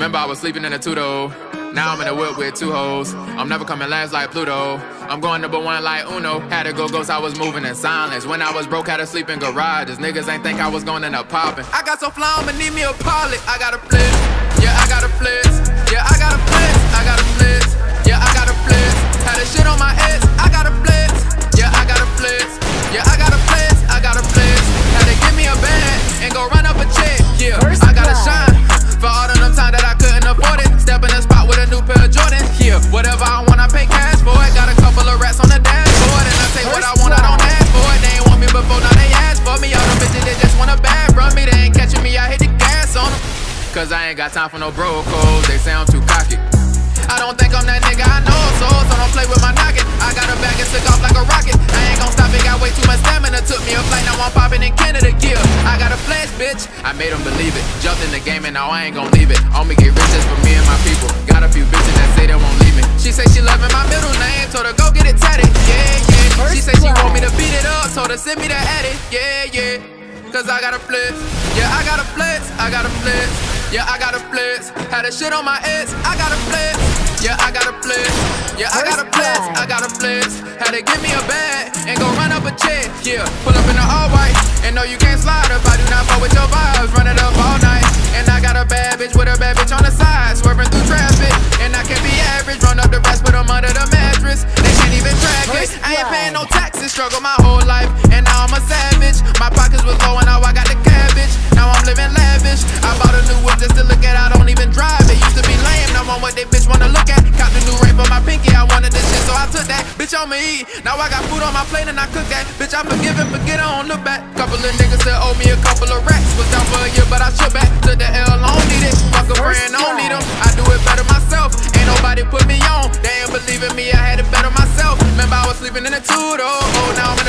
Remember, I was sleeping in a two. Now I'm in a whip with two hoes. I'm never coming last like Pluto. I'm going number one like Uno. Had to go ghost, I was moving in silence. When I was broke, had to sleep in garages. Niggas ain't think I was going to end up popping. I got so fly, I'ma need me a pilot. I got a flip. Yeah, I got a flip. Cause I ain't got time for no bro codes, they sound too cocky. I don't think I'm that nigga, I know so, so don't play with my noggin. I got a bag and took off like a rocket. I ain't gon' stop it, got way too much stamina. Took me a flight, now I'm popping in Canada gear. I got a flash, bitch. I made them believe it. Jumped in the game and now I ain't gon' leave it. On me get rich just for me and my people. Got a few bitches that say they won't leave me. She say she loving my middle name, told her go get it tatted. Yeah, yeah. She say she want me to beat it up, told her send me the edit. Yeah, yeah. Cause I got a flex. Yeah, I got a flex. I got a flex. Yeah, I got a flex. Had a shit on my ass. I got a flex. Yeah, I got a flex. Yeah, I got a flex. I got a flex. Had to give me a bag and go run up a check. Yeah, pull up in the all white. And no, you can't slide if I do not fuck with your vibes. Run it up all night. And I got a bad bitch with a bad bitch on the side. Swerving through traffic. And I can't be average. Run up the rest, put them under the mattress. They can't even track it. I ain't paying no taxes. Struggle my whole life. And now I'm a savage. My pockets was low and now I got the cabbage. Now I'm living lavish. I Bitch, I'ma eat. Now I got food on my plate and I cook that. Bitch, I forgive and forget. I don't look back. Couple of niggas that owe me a couple of racks. Was down for a year, but I shook back. Took the L, I don't need it. Fuck a friend, I don't need them. I do it better myself. Ain't nobody put me on. They ain't believing me. I had it better myself. Remember I was sleeping in a two though. Oh, now I'm